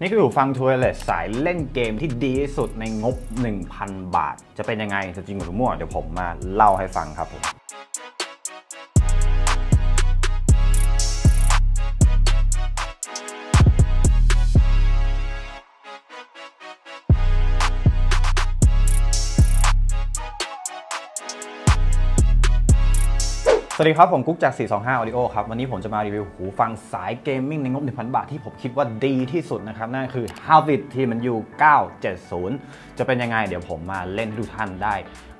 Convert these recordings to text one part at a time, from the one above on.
นี่คือหูฟัง True Wireless สายเล่นเกมที่ดีที่สุดในงบ 1,000 บาท จะเป็นยังไงจะจริงหรือมั่วเดี๋ยวผมมาเล่าให้ฟังครับผม สวัสดีครับ ผมกุ๊กจาก 425 Audio ครับ วันนี้ผมจะมารีวิวหูฟังสาย gaming ในงบ 1,000 บาทที่ผมคิดว่าดีที่สุดนะครับ นั่นคือ Havit TW 970 จะเป็นยังไง เดี๋ยวผมมาเล่นให้ทุกท่านได้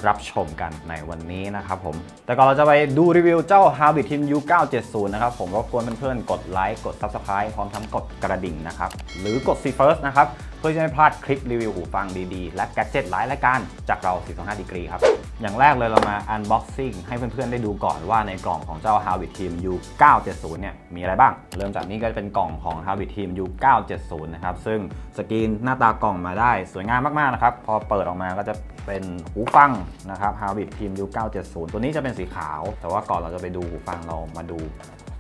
รับชมกันในวันนี้นะครับผม แต่ก่อนเราจะไปดูรีวิวเจ้า Havit Team U 970 นะครับ ผมรบกวนเพื่อนๆ กดไลค์กด Subscribe พร้อมทั้งกดกระดิ่งนะครับ หรือกด See First นะครับเพื่อจะไม่พลาดคลิปรีวิวหูฟังดีๆ และแกดเจ็ตหลายรายการจากเรา 425 ดีกรีครับอย่างแรกเลยเรามา unboxing ให้เพื่อนๆได้ดูก่อนว่าในกล่องของเจ้า Havit Team U 970 เนี่ยมีอะไรบ้าง เริ่มจากนี้ก็จะเป็นกล่องของ Havit Team U 970 นะครับ ซึ่งสกรีนหน้าตากล่องมาได้สวยงามมากๆนะครับ พอเปิดออกมาก็จะเป็นหูฟังนะครับ Havit Team U 970 ตัวนี้จะเป็นสีขาว แต่ว่าก่อนเราจะไปดูหูฟังเรามาดู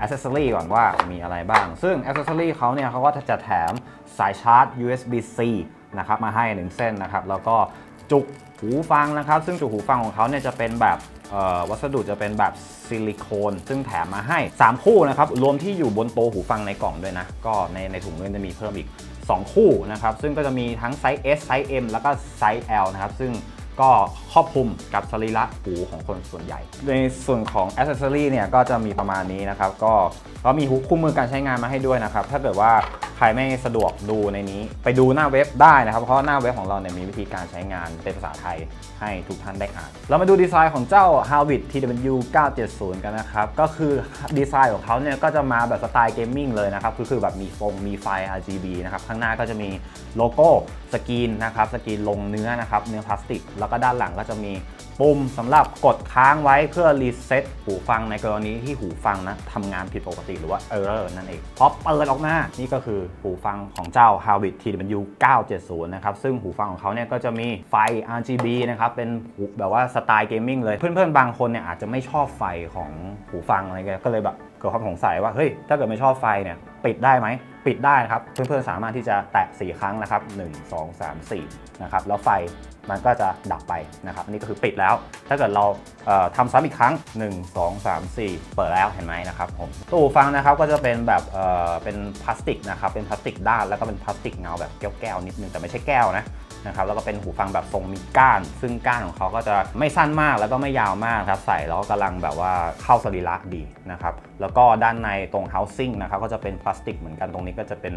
Accessory ก่อนว่ามีอะไรบ้าง ซึ่ง Accessory เขาเนี่ยเขาก็จะแถมสายชาร์จ USB-C นะครับมาให้หนึ่งเส้นนะครับ แล้วก็จุกหูฟังนะครับ ซึ่งจุกหูฟังของเขาเนี่ยจะเป็นแบบ วัสดุจะเป็นแบบซิลิโคน ซึ่งแถมมาให้ 3 คู่นะครับ รวมที่อยู่บนโตหูฟังในกล่องด้วยนะ ก็ในในถุงเงินจะมีเพิ่มอีก 2 คู่นะครับ ซึ่งก็จะมีทั้งไซส์ S ไซส์ M แล้วก็ไซส์ L นะครับ ซึ่งก็ครอบคลุมกับสรีระหูของคนส่วนใหญ่ ในส่วนของอ c เซ s o r y เนี่ยก็จะมีประมาณนี้นะครับ ก็ก็มีหูคู่มือการใช้งานมาให้ด้วยนะครับ ถ้าเกิดว่าใครไม่สะดวกดูในนี้ ไปดูหน้าเว็บได้นะครับ เพราะหน้าเว็บของเราเนี่ยมีวิธีการใช้งานเป็นภาษาไทย ให้ทุกท่านได้อ่าน เรามาดูดีไซน์ของเจ้า Havit TW 970 กันนะครับ ก็คือดีไซน์ของเขาเนี่ยก็จะมาแบบสไตล์ gaming เลยนะครับ คือคือแบบมีฟงมีไฟ RGB นะครับ ข้างหน้าก็จะมีโลโก้สกรีนนะครับ สกรีนลงเนื้อนะครับ เนื้อพลาสติก แล้วก็ด้านหลังก็จะมี ปุ่มสำหรับกดค้างไว้เพื่อรีเซ็ตหูฟังในกรณีที่หูฟังนะทำงานผิดปกติหรือว่า error นั่นเองพอเปิดออกมานี่ก็คือหูฟังของเจ้า Havit TW 970นะครับซึ่งหูฟังของเขาเนี่ยก็จะมีไฟ RGB นะครับเป็นหูแบบว่าสไตล์ gaming เลย เพื่อนๆ บางคนเนี่ยอาจจะไม่ชอบไฟของหูฟังอะไรเงี้ยก็เลยแบบเกิดความสงสัยว่าเฮ้ยถ้าเกิดไม่ชอบไฟเนี่ยปิดได้ไหม ปิดได้ครับ เพื่อนๆสามารถที่จะแตะ 4 ครั้งนะครับ 1 2 3 4นะครับแล้วไฟมันก็จะดับไปนะครับอันนี้ก็คือปิดแล้ว ถ้าเกิดเราทำซ้ำอีกครั้ง 1 2 3 4 เปิดแล้วเห็นไหมนะครับผมตู้ฟังนะครับก็จะเป็นแบบเเป็นพลาสติกนะครับเป็นพลาสติกด้านแล้วก็เป็นพลาสติกเงาแบบแก้วๆนิดนึงแต่ไม่ใช่แก้วนะ นะครับแล้วก็เป็นหูฟังแบบทรงมีก้าน ซึ่งก้านของเขาก็จะไม่สั้นมากแล้วก็ไม่ยาวมากครับใส่แล้วก็กำลังแบบว่าเข้าสรีระดีนะครับแล้วก็ด้านในตรง housing นะครับก็จะเป็นพลาสติกเหมือนกันตรงนี้ก็จะเป็น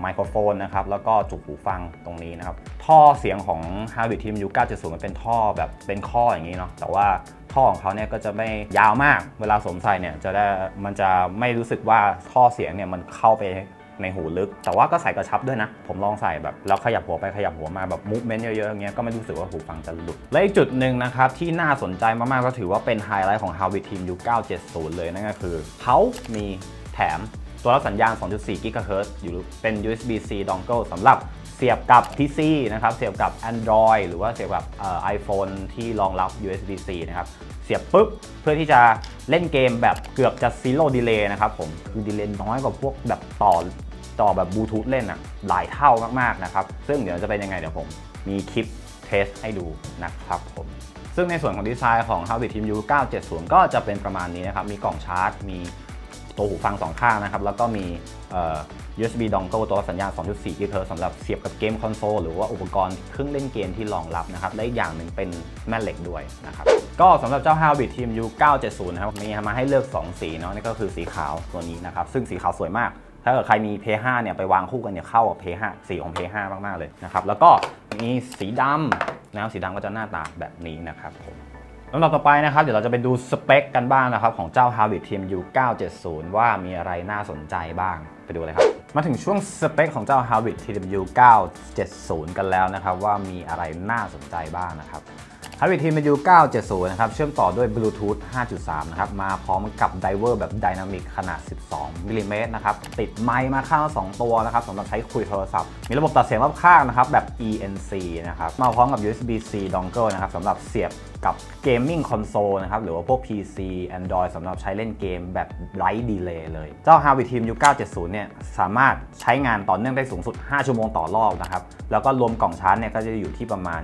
ไมโครโฟนนะครับแล้วก็จุกหูฟังตรงนี้นะครับท่อเสียงของ Harvard Team U 970มันเป็นท่อแบบเป็นข้ออย่างนี้เนาะแต่ว่าท่อของเขาเนี่ยก็จะไม่ยาวมากเวลาสวมใส่เนี่ยจะได้มันจะไม่รู้สึกว่าท่อเสียงเนี่ยมันเข้าไป ในหูลึก แต่ว่าก็ใส่กระชับด้วยนะ ผมลองใส่แบบแล้วขยับหัวไปขยับหัวมาแบบมูฟเมนต์เยอะๆอย่างเงี้ยก็ไม่รู้สึกว่าหูฟังจะหลุด และอีกจุดหนึ่งนะครับที่น่าสนใจมากๆก็ถือว่าเป็นไฮไลท์ของ Havit Team U 970 เลยนั่นก็คือเขามีแถมตัวรับสัญญาณ 2.4 GHz อยู่เป็น USB-C dongle สำหรับเสียบกับ PC นะครับ เสียบกับ Android หรือว่าเสียบกับไอโฟนที่รองรับ USB-C นะครับ เสียบปุ๊บ เพื่อที่จะเล่นเกมแบบเกือบจะ zero delay นะครับผม คือ delay น้อยกว่าพวกแบบต่อ ต่อแบบบลูทูธเล่นอะหลายเท่ามากๆนะครับ ซึ่งเดี๋ยวจะเป็นยังไงเดี๋ยวผมมีคลิป test ให้ดูนะครับผม ซึ่งในส่วนของดีไซน์ของ Havit Team U 970 ก็จะเป็นประมาณนี้นะครับ มีกล่องชาร์จ มีตัวหูฟังสองข้างนะครับ แล้วก็มี USB dongle ตัวสัญญาณ 2.4 GHz สำหรับเสียบกับเกมคอนโซลหรือว่าอุปกรณ์เครื่องเล่นเกมที่รองรับนะครับ และอีกอย่างหนึ่งเป็นแม่เหล็กด้วยนะครับ ก็สำหรับเจ้า Havit Team U 970 นะครับ มีมาให้เลือก 2 สีเนาะ นี่ก็คือสีขาวตัวนี้นะครับ ซึ่งสีขาวสวยมาก ถ้าเกิดใครมี p 5เนี่ยไปวางคู่กันเนี่ยเข้ากับ p 5สีของ p 5มาก ๆ เลยนะครับ แล้วก็มีสีดำนะสีดำก็จะหน้าตาแบบนี้นะครับผมลำดับต่อไปนะครับ เดี๋ยวเราจะไปดูสเปคกันบ้างนะครับ ของเจ้า Havit TW 970 ว่ามีอะไรน่าสนใจบ้างไปดูเลยครับ มาถึงช่วงสเปคของเจ้า Havit TW 970 กันแล้วนะครับ ว่ามีอะไรน่าสนใจบ้างนะครับ ฮาวิทีมันอยู่ 970 นะครับ เชื่อมต่อด้วยบลูทูธ 5.3 นะครับ มาพร้อมกับ driver แบบ dynamic ขนาด 12 มิลลิเมตรนะครับ ติดไมค์มาข้างละ2ตัวนะครับสำหรับใช้คุยโทรศัพท์ มีระบบตัดเสียงรอบข้างนะครับ แบบ ENC นะครับ มาพร้อมกับ USB-C dongle นะครับสำหรับเสียบกับ Gaming Console นะครับ หรือว่าพวก PC Android สำหรับใช้เล่นเกมแบบไร้ delay เลย เจ้า Havit TW 970 เนี่ยสามารถใช้งานต่อเนื่องได้สูงสุด 5 ชั่วโมงต่อรอบนะครับ แล้วก็รวมกล่องชาร์จเนี่ยก็จะอยู่ที่ประมาณ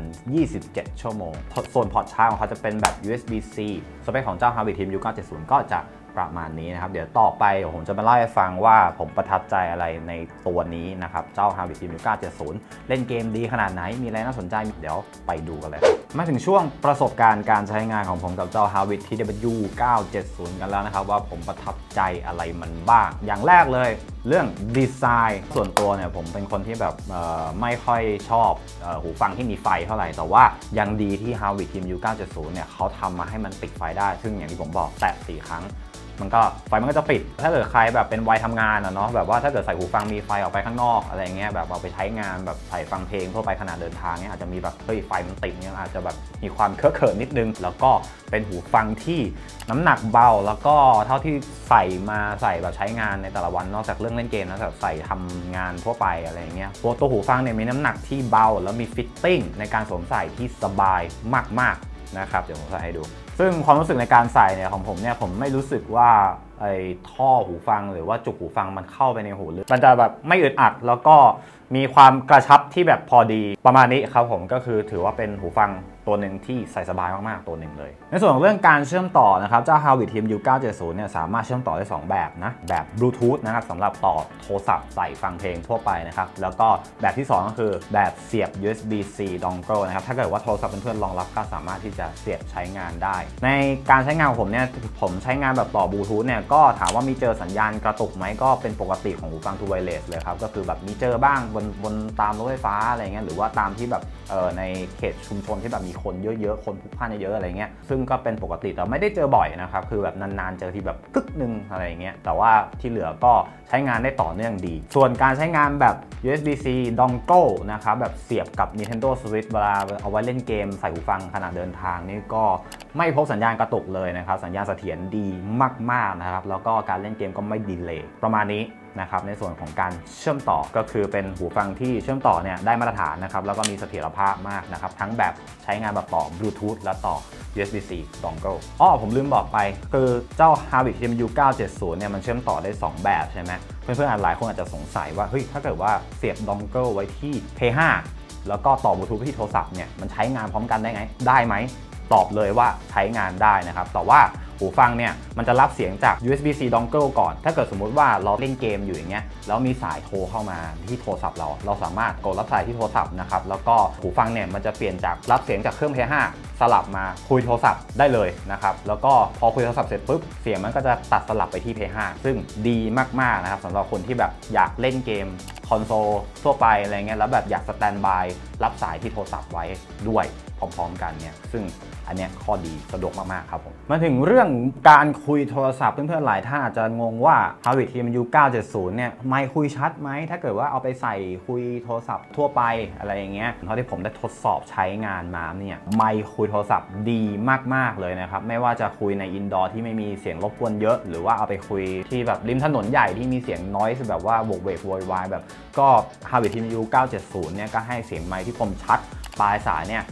27 ชั่วโมง ส่วนพอร์ตชาร์จของเขาจะเป็นแบบ USB-C สเปคของเจ้า Havit TW 970 ก็จะประมาณนี้นะครับ เดี๋ยวต่อไปผมจะมาเล่าให้ฟังว่าผมประทับใจอะไรในตัวนี้นะครับ เจ้า Harvey Team U 970 เล่นเกมดีขนาดไหนมีอะไรน่าสนใจเดี๋ยวไปดูกันเลย มาถึงช่วงประสบการณ์การใช้งานของผมกับเจ้า Harvey TW 970 กันแล้วนะครับว่าผมประทับใจอะไรมันบ้าง อย่างแรกเลยเรื่องดีไซน์ส่วนตัวเนี่ยผมเป็นคนที่แบบไม่ค่อยชอบอหูฟังที่มีไฟเท่าไหร่ แต่ว่ายังดีที่ Harvey Team U 970 เนี่ยเขาทำมาให้มันติดไฟได้ ซึ่งอย่างที่ผมบอกแตะ4ครั้ง มันก็ไฟมันก็จะปิด ถ้าเกิดใครแบบเป็นวัยทำงานอะเนาะแบบว่าถ้าเกิดใส่หูฟังมีไฟออกไปข้างนอกอะไรเงี้ยแบบเอาไปใช้งานแบบใส่ฟังเพลงทั่วไปขณะเดินทางเนี้ยอาจจะมีแบบเฮ้ยไฟมันติดเนี้ยอาจจะแบบมีความเคอะเขินนิดนึง แล้วก็เป็นหูฟังที่น้ำหนักเบา แล้วก็เท่าที่ใส่มาใส่แบบใช้งานในแต่ละวันนอกจากเรื่องเล่นเกมนะแบบใส่ทำงานทั่วไปอะไรเงี้ยตัวตัวหูฟังเนี่ยมีน้ำหนักที่เบา แล้วมี fitting ในการสวมใส่ที่สบายมากๆนะครับเดี๋ยวผมใส่ให้ดู ซึ่งความรู้สึกในการใส่เนี่ยของผมเนี่ยผมไม่รู้สึกว่าไอ้ท่อหูฟังหรือว่าจุกหูฟังมันเข้าไปในหูลึกมันจะแบบไม่อึดอัดแล้วก็ มีความกระชับที่แบบพอดีประมาณนี้ครับผมก็คือถือว่าเป็นหูฟังตัวหนึ่งที่ใส่สบายมาก ๆ ตัวหนึ่งเลย ในส่วนของเรื่องการเชื่อมต่อนะครับ เจ้า Harvey Team U 970เนี่ยสามารถเชื่อมต่อได้ 2 แบบนะ แบบบลูทูธนะครับสำหรับต่อโทรศัพท์ใส่ฟังเพลงทั่วไปนะครับ แล้วก็แบบที่ 2 ก็คือแบบเสียบ USB-C dongle นะครับ ถ้าเกิดว่าโทรศัพท์เพื่อนๆรองรับก็สามารถที่จะเสียบใช้งานได้ ในการใช้งานของผมเนี่ยผมใช้งานแบบต่อบลูทูธเนี่ยก็ถามว่ามีเจอสัญญาณกระตุกไหมก็เป็นปกติของหูฟังทูไวเลสเลยครับก็คือแบบมีเจอบ้างบนบนตามรถไฟฟ้าอะไรเงี้ยหรือว่าตามที่แบบเออในเขตชุมชนที่แบบมีคนเยอะๆ คนพลุกพล่านเยอะๆอะไรเงี้ยซึ่งก็เป็นปกติแต่ไม่ได้เจอบ่อยนะครับคือแบบนานๆเจอทีแบบกึกนึงอะไรเงี้ยแต่ว่าที่เหลือก็ใช้งานได้ต่อเนื่องดี ส่วนการใช้งานแบบ USB-C dongle นะครับแบบเสียบกับ Nintendo Switch เวลาเอาไว้เล่นเกมใส่หูฟังขณะเดินทางนี่ก็ไม่พบสัญญาณกระตุกเลยนะครับสัญญาณเสถียรดีมากๆนะครับแล้วก็การเล่นเกมก็ไม่ดีเลยประมาณนี้ นะครับในส่วนของการเชื่อมต่อก็คือเป็นหูฟังที่เชื่อมต่อเนี่ยได้มาตรฐานนะครับแล้วก็มีเสถียรภาพมากนะครับทั้งแบบใช้งานแบบต่อบลูทูธและต่อ USB-C dongle อ๋อผมลืมบอกไป คือเจ้า Harvey TMU 970 เนี่ยมันเชื่อมต่อได้ 2 แบบใช่ไหมเพื่อนๆหลายคนอาจจะสงสัยว่าเฮ้ยถ้าเกิดว่าเสียบ dongle ไว้ที่ P5 แล้วก็ต่อบลูทูธที่โทรศัพท์เนี่ยมันใช้งานพร้อมกันได้ไงได้ไหมตอบเลยว่าใช้งานได้นะครับแต่ว่า หูฟังเนี่ยมันจะรับเสียงจาก USB-C dongle ก่อน ถ้าเกิดสมมุติว่าเราเล่นเกมอยู่อย่างเงี้ยแล้วมีสายโทรเข้ามาที่โทรศัพท์เรา เราสามารถกดรับสายที่โทรศัพท์นะครับแล้วก็หูฟังเนี่ยมันจะเปลี่ยนจากรับเสียงจากเครื่อง P5 สลับมาคุยโทรศัพท์ได้เลยนะครับแล้วก็พอคุยโทรศัพท์เสร็จปุ๊บเสียงมันก็จะตัดสลับไปที่ P5 ซึ่งดีมากๆนะครับสำหรับคนที่แบบอยากเล่นเกมคอนโซลทั่วไปอะไรเงี้ยแล้วแบบอยากสแตนบายรับสายที่โทรศัพท์ไว้ด้วยพร้อมๆ กันเนี่ยซึ่งอันนี้ข้อดีสะดวกมากๆครับผมมาถึงเรื่องการคุยโทรศัพท์เพื่อนๆหลายท่านอาจจะงงว่า Harvey TMU 970 เนี่ยไม่คุยชัดไหม ถ้าเกิดว่าเอาไปใส่คุยโทรศัพท์ทั่วไปอะไรอย่างเงี้ยเท่าที่ผมได้ทดสอบใช้งานมาเนี่ยไมค์คุยโทรศัพท์ดีมากๆเลยนะครับ ไม่ว่าจะคุยใน indoor ที่ไม่มีเสียงรบกวนเยอะ หรือว่าเอาไปคุยที่แบบริมถนนใหญ่ที่มีเสียง noise แบบว่าโวกเวกโวยวายแบบก็ Havit TW 970 เนี่ยก็ให้เสียงไมค์ที่คมชัดปลายสายเนี่ย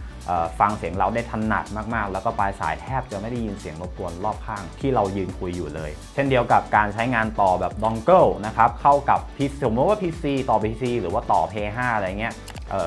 ฟังเสียงเราได้ถนัดมากๆ แล้วก็ปลายสายแทบจะไม่ได้ยินเสียงรบกวนรอบข้างที่เรายืนคุยอยู่เลย เช่นเดียวกับการใช้งานต่อแบบ dongle นะครับเข้ากับพีสมมติว่า PC ต่อ PC หรือว่าต่อ PS5 อะไรเงี้ย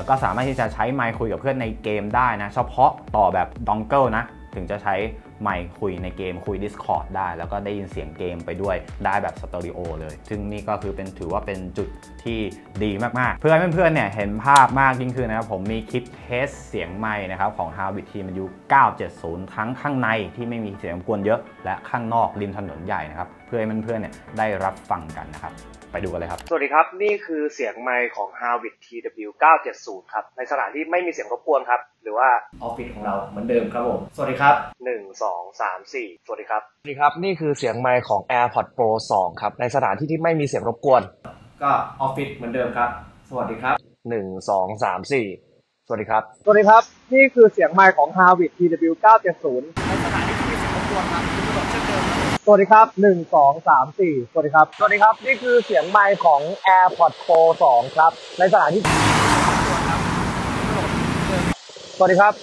ก็สามารถที่จะใช้ไมค์คุยกับเพื่อนในเกมได้นะ เฉพาะต่อแบบ dongle นะ ถึงจะใช้ ไมค์คุยในเกมคุย Discord ได้ แล้วก็ได้ยินเสียงเกมไปด้วยได้แบบสเตอริโอเลย ซึ่งนี่ก็คือเป็นถือว่าเป็นจุดที่ดีมาก ๆ เพื่อให้เพื่อนๆเนี่ยเห็นภาพมากยิ่งขึ้นนะครับผมมีคลิป test เสียงไมค์นะครับของ HAVIT TW970 ทั้งข้างในที่ไม่มีเสียงกวนเยอะ และข้างนอกริมถนนใหญ่นะครับเพื่อให้เพื่อนๆเนี่ยได้รับฟังกันนะครับ ไปดูกันเลยครับ สวัสดีครับ นี่คือเสียงไมค์ของ Harvard TW 970ครับ ในสถานที่ไม่มีเสียงรบกวนครับ หรือว่าออฟฟิศของเราเหมือนเดิมครับผม สวัสดีครับ 1 2 3 4 สวัสดีครับ สวัสดีครับ นี่คือเสียงไมค์ของ AirPods Pro 2 ครับ ในสถานที่ที่ไม่มีเสียงรบกวน ก็ออฟฟิศเหมือนเดิมครับ สวัสดีครับ 1 2 3 4 สวัสดีครับ สวัสดีครับ นี่คือเสียงไมค์ของ Harvard TW 970ในสถานที่ที่มีเสียงรบกวนครับเช่นเดิม สวัสดีครับ 1 2 3 4 สวัสดีครับ สวัสดีครับ นี่คือเสียงไมค์ของ AirPods Pro 2 ครับ ในสถานที่สวัสดีครับ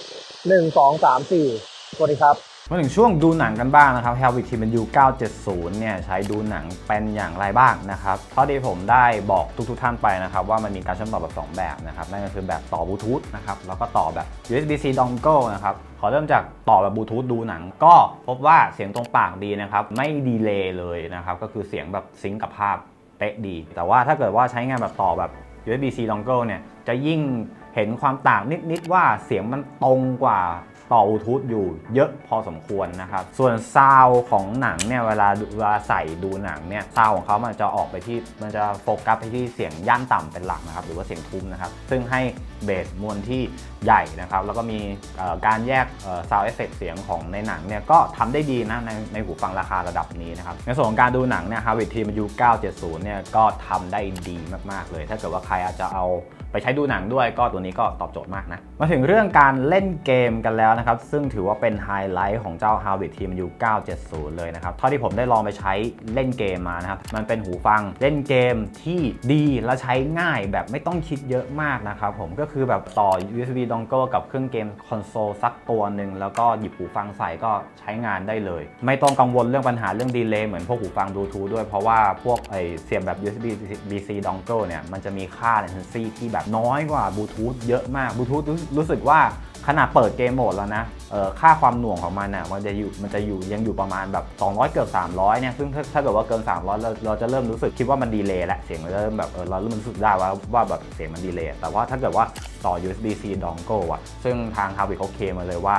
1 2 3 4 สวัสดีครับ มาถึงช่วงดูหนังกันบ้างนะครับ Helvig TMU 970 เนี่ยใช้ดูหนังเป็นอย่างไรบ้างนะครับเท่าที่ผมได้บอกทุกๆท่านไปนะครับว่ามันมีการเชื่อมต่อแบบ 2 แบบนะครับนั่นก็คือแบบต่อบลูทูธนะครับแล้วก็ต่อแบบ USB-C dongle นะครับขอเริ่มจากต่อแบบบลูทูธดูหนัง ก็พบว่าเสียงตรงปากดีนะครับไม่ดีเลย์เลยนะครับก็คือเสียงแบบซิงก์กับภาพเป๊ะดี แต่ว่าถ้าเกิดว่าใช้งานแบบต่อแบบ USB-C dongle เนี่ยจะยิ่งเห็นความต่างนิดๆว่าเสียงมันตรงกว่า ต่อบลูทูธอยู่เยอะพอสมควรนะครับ ส่วนซาวของหนังเนี่ยเวลาเวลาใส่ดูหนังเนี่ยซาวของเขามันจะออกไปที่มันจะโฟกัสไปที่เสียงย่านต่ำเป็นหลักนะครับหรือว่าเสียงทุ้มนะครับ ซึ่งให้เบสมวลที่ใหญ่นะครับ แล้วก็มีการแยก sound effect เสียงของในหนังเนี่ยก็ทำได้ดีนะในในหูฟังราคาระดับนี้นะครับ ในส่วนของการดูหนังเนี่ย Harvard TMU 970เนี่ยก็ทำได้ดีมากๆเลย ถ้าเกิดว่าใครอาจจะเอา ไปใช้ดูหนังด้วยก็ตัวนี้ก็ตอบโจทย์มากนะ มาถึงเรื่องการเล่นเกมกันแล้วนะครับ ซึ่งถือว่าเป็นไฮไลท์ของเจ้า HAVIT TW970 เลยนะครับ เท่าที่ผมได้ลองไปใช้เล่นเกมมานะครับ มันเป็นหูฟังเล่นเกมที่ดีและใช้ง่ายแบบไม่ต้องคิดเยอะมากนะครับผมก็คือแบบต่อ USB dongle กับเครื่องเกมคอนโซลสักตัวหนึ่งแล้วก็หยิบหูฟังใส่ก็ใช้งานได้เลย ไม่ต้องกังวลเรื่องปัญหาเรื่อง delay เหมือนพวกหูฟังบลูทูธด้วยเพราะว่าพวกไอเสียบแบบ USB-C dongle เนี่ยมันจะมีค่า latency ที่แบบน้อยกว่าบลูทูธเยอะมากบลูทูธรู้สึกว่าขนาดเปิด game mode แล้วนะค่าความหน่วงของมันน่ะมันจะอยู่มันจะอยู่ยังอยู่ประมาณแบบ 200 เกือบ 300 เนี่ย ซึ่งถ้าถ้าเกิดว่าเกิน 300 เราเราจะเริ่มรู้สึกคิดว่ามัน delay และเสียงเริ่มแบบเออเราเริ่มรู้สึกได้ว่าว่าแบบเสียงมัน delay แต่ว่าถ้าเกิดว่าต่อ USB-C dongle อะซึ่งทาง h a r v i เขาเคลมมาเลยว่า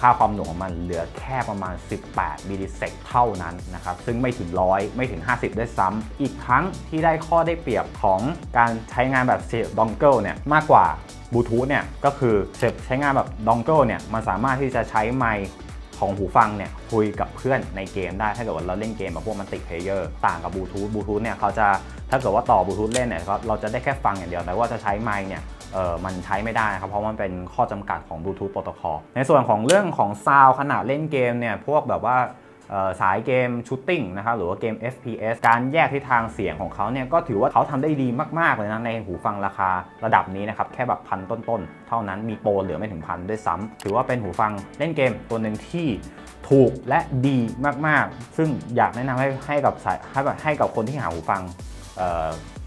ค่าความหน่วงของมันเหลือแค่ประมาณ 18 millisec เท่านั้นนะครับ ซึ่งไม่ถึง100ไม่ถึง 50 ด้วยซ้ำ อีกทั้งที่ได้ข้อได้เปรียบของการใช้งานแบบเสียบ dongle เนี่ยมากกว่าบลูทูธเนี่ยก็คือใช้งานแบบ dongle เนี่ยมันสามารถที่จะใช้ไมค์ของหูฟังเนี่ยคุยกับเพื่อนในเกมได้ถ้าเกิดว่าเราเล่นเกมแบบพวก multiplayer ต่างกับบลูทูธบลูทูธเนี่ยเขาจะถ้าเกิดว่าต่อบลูทูธเล่นเนี่ยเราจะได้แค่ฟังอย่างเดียวแต่ว่าจะใช้ไมค์เนี่ย มันใช้ไม่ได้นะครับ เพราะมันเป็นข้อจำกัดของบลูทูธโปรโตคอลในส่วนของเรื่องของซาวขณะเล่นเกมเนี่ยพวกแบบว่าสายเกม shooting นะครับหรือว่าเกม FPS การแยกทิศทางเสียงของเขาเนี่ยก็ถือว่าเขาทำได้ดีมากๆเลยนะในหูฟังราคาระดับนี้นะครับแค่แบบพันต้นๆ เท่านั้นมีโปรเหลือไม่ถึงพันด้วยซ้ำถือว่าเป็นหูฟังเล่นเกมตัวหนึ่งที่ถูกและดีมากๆ ซึ่งอยากแนะนำให้ให้กับสายให้ให้กับคนที่หาหูฟังเ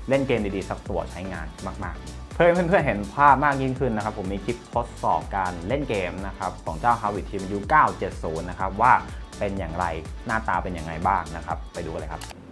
เล่นเกมดีๆ สักตัวใช้งานมาก ๆ เพื่อเพื่อนๆเห็นภาพมากยิ่งขึ้นนะครับ ผมมีคลิปทดสอบการเล่นเกมนะครับของเจ้า Harvard TMU 970 นะครับว่าเป็นอย่างไรหน้าตาเป็นอย่างไรบ้างนะครับ ไปดูกันเลยครับ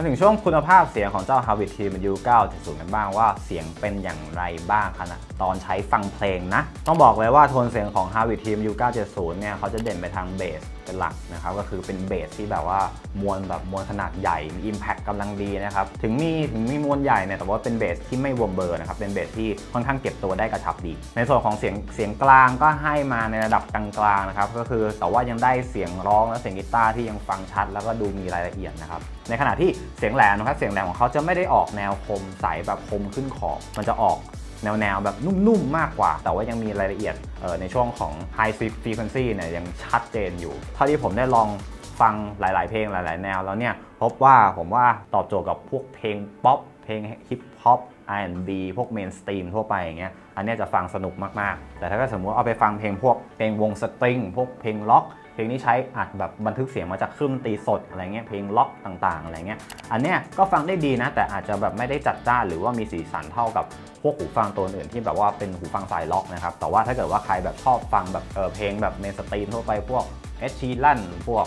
มาถึงช่วงคุณภาพเสียงของเจ้า Harvard TMU 970 กันบ้างว่าเสียงเป็นอย่างไรบ้างขณะตอนใช้ฟังเพลงนะ ต้องบอกเลยว่าโทนเสียงของ Harvard TMU 970 เนี่ยเขาจะเด่นไปทางเบส เป็นหลักนะครับก็คือเป็นเบสที่แบบว่ามวลแบบมวลขนาดใหญ่มี Impact กำลังดีนะครับถึงมีถึงมีมวลใหญ่เนี่ยแต่ว่าเป็นเบสที่ไม่วมเบอร์นะครับเป็นเบสที่ค่อนข้างเก็บตัวได้กระชับดี ในส่วนของเสียงเสียงกลางก็ให้มาในระดับกลางๆนะครับก็คือแต่ว่ายังได้เสียงร้องและเสียงกีตาร์ที่ยังฟังชัด แล้วก็ดูมีรายละเอียดนะครับในขณะที่เสียงแหลมนะครับเสียงแหลมของเขาจะไม่ได้ออกแนวคมใสแบบคมขึ้นขอบมันจะออก แนวๆ แบบนุ่มๆ มากกว่า แต่ว่ายังมีรายละเอียดในช่วงของ high frequency เนี่ยยังชัดเจนอยู่ เท่าที่ผมได้ลองฟังหลาย ๆ เพลงหลาย ๆ แนวแล้วเนี่ยพบว่าผมว่าตอบโจทย์กับพวกเพลงป๊อปเพลงฮิปฮอป R&B พวก mainstream ทั่วไปอย่างเงี้ย อันนี้จะฟังสนุกมากๆ แต่ถ้าเกิดสมมติเอาไปฟังเพลงพวกเพลงวงสตริงพวกเพลงร็อก เพลงนี้ใช้อัดแบบบันทึกเสียงมาจากเครื่องดนตรีสดอะไรเงี้ยเพลงร็อกต่างๆอะไรเงี้ยอันเนี้ยก็ฟังได้ดีนะ แต่อาจจะแบบไม่ได้จัดจ้านหรือว่ามีสีสันเท่ากับพวกหูฟังตัวอื่นที่แบบว่าเป็นหูฟังสายร็อกนะครับแต่ว่าถ้าเกิดว่าใครแบบชอบฟังแบบเออเพลงแบบ mainstream ทั่วไปพวก Ed Sheeran พวก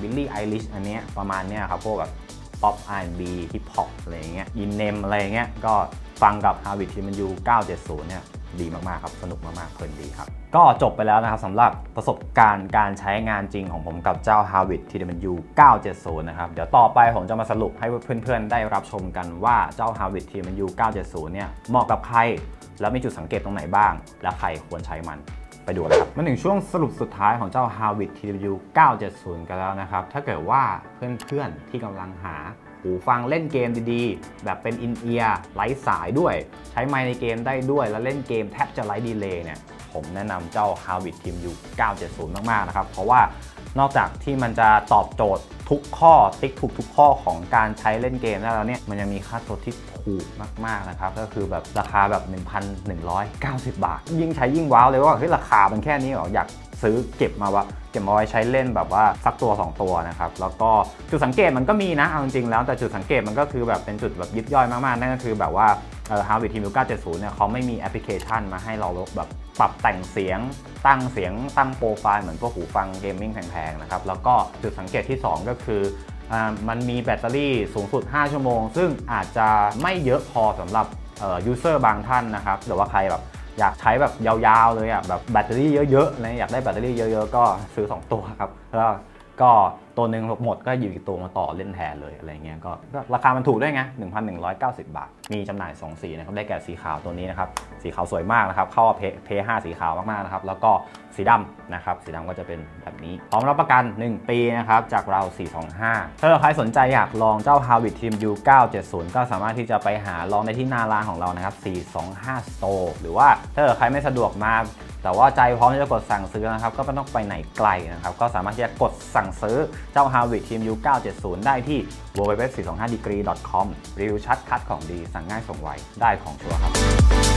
Billie Eilish อันเนี้ยประมาณเนี้ยครับพวกแบบป๊อป R&B ฮิปฮอปอะไรเงี้ยอินเนมอะไรเงี้ยก็ ฟังกับ HAVIT TW970 เนี่ยดีมาก ๆ ครับ สนุกมาก ๆ เพลินดีครับ ก็จบไปแล้วนะครับสำหรับประสบการณ์การใช้งานจริงของผมกับเจ้า h a r v i t ที่มันยู970 นะครับ เดี๋ยวต่อไปผมจะมาสรุปให้เพื่อน ๆ ได้รับชมกันว่าเจ้า h a r v i t ที่มันยู970 เนี่ยเหมาะกับใคร แล้วมีจุดสังเกตตรงไหนบ้าง และใครควรใช้มันไปดูกันครับมาถึงช่วงสรุปสุดท้ายของเจ้า h a r v i t TW 970 กันแล้วนะครับถ้าเกิดว่าเพื่อนๆที่กำลังหา หูฟังเล่นเกมดีๆ แบบเป็นอินเอียร์ไร้สายด้วย ใช้ไมค์ในเกมได้ด้วย แล้วเล่นเกมแทบจะไร้ดีเลย์เนี่ย ผมแนะนำเจ้า h a r v i t TW 970 มาก ๆ นะครับ เพราะว่านอกจากที่มันจะตอบโจทย์ทุกข้อติ๊กถูกทุกข้อของการใช้เล่นเกมแล้วเนี่ย มันยังมีค่าตัวที่ถูกมาก ๆ นะครับ ก็คือแบบราคาแบบ 1,190 บาท ยิ่งใช้ยิ่งว้าวเลยว่าเฮ้ยราคามันแค่นี้หรออยาก ซื้อเก็บมาวะเก็บมาไว้ใช้เล่นแบบว่าสักตัว 2 ตัวนะครับ แล้วก็จุดสังเกตมันก็มีนะเอาจริงๆแล้วแต่จุดสังเกตมันก็คือแบบเป็นจุดแบบยิบย่อยมากๆ นั่นก็คือแบบว่าเอ่อ Harvard Team 970เนี่ยเขาไม่มีแอปพลิเคชันมาให้เราแบบปรับแต่งเสียงตั้งเสียงตั้งโปรไฟล์เหมือนพวกหูฟัง gaming แพงๆนะครับแล้วก็จุดสังเกตที่ 2 ก็คือมันมีแบตเตอรี่สูงสุด 5 ชั่วโมง ซึ่งอาจจะไม่เยอะพอสำหรับ user บางท่านนะครับหรือว่าใครแบบ อยากใช้แบบยาวๆเลยอะแบบแบตเตอรี่เยอะๆนะอยากได้แบตเตอรี่เยอะ ๆ ก็ซื้อ 2 ตัวครับแล้วก็ตัวหนึ่งหมดก็หยิบอีกตัวมาต่อเล่นแทนเลยอะไรเงี้ยก็ราคามันถูกด้วยไง1,190 บาท มีจำหน่าย 2 สีนะครับ ได้แก่สีขาวตัวนี้นะครับ สีขาวสวยมากนะครับ เข้าเพเพ5สีขาวมากๆนะครับ แล้วก็สีดำนะครับ สีดำก็จะเป็นแบบนี้ พร้อมรับประกัน 1 ปีนะครับ จากเรา 425 ถ้าใครสนใจอยากลองเจ้า h a r v i t Team U 970 ก็สามารถที่จะไปหาลองในที่หน้าร้านของเรานะครับ 425 Store หรือว่าถ้าเกิดใครไม่สะดวกมาแต่ว่าใจพร้อมที่จะกดสั่งซื้อนะครับ ก็ไม่ต้องไปไหนไกลนะครับ ก็สามารถที่จะกดสั่งซื้อ เจ้า h a r v i t Team U 970 ได้ที่ www425degree com รีวิวชัดคัดของดีสั่งง่ายส่งไวได้ของชัวร์ครับ